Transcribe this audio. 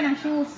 Akala ko ba